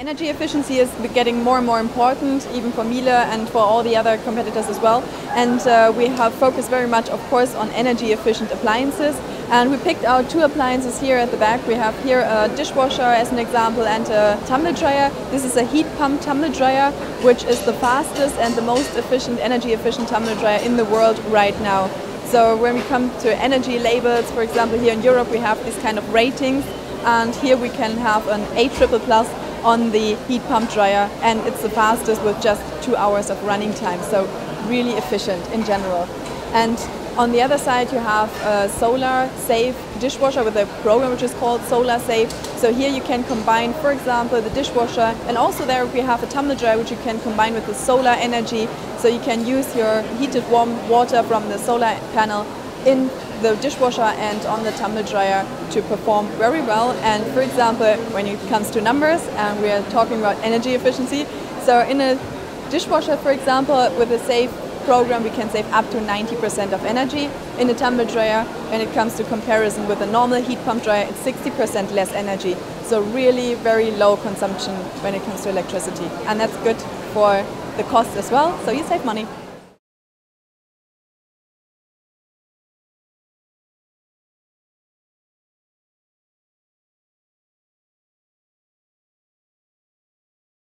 Energy efficiency is getting more and more important, even for Miele and for all the other competitors as well. And uh, we have focused very much, of course, on energy efficient appliances. And we picked out two appliances here at the back. We have here a dishwasher as an example and a tumble dryer. This is a heat pump tumble dryer, which is the fastest and the most efficient, energy efficient tumble dryer in the world right now. So when we come to energy labels, for example, here in Europe we have these kind of ratings and here we can have an A triple plus on the heat pump dryer and it's the fastest with just two hours of running time so really efficient in general. And on the other side you have a solar save dishwasher with a program which is called solar save. So here you can combine for example the dishwasher and also there we have a tumbler dryer which you can combine with the solar energy. So you can use your heated warm water from the solar panel in the dishwasher and on the tumble dryer to perform very well. And for example, when it comes to numbers, and we are talking about energy efficiency, so in a dishwasher, for example, with a safe program, we can save up to 90% of energy. In a tumble dryer, when it comes to comparison with a normal heat pump dryer, it's 60% less energy. So really very low consumption when it comes to electricity. And that's good for the cost as well, so you save money.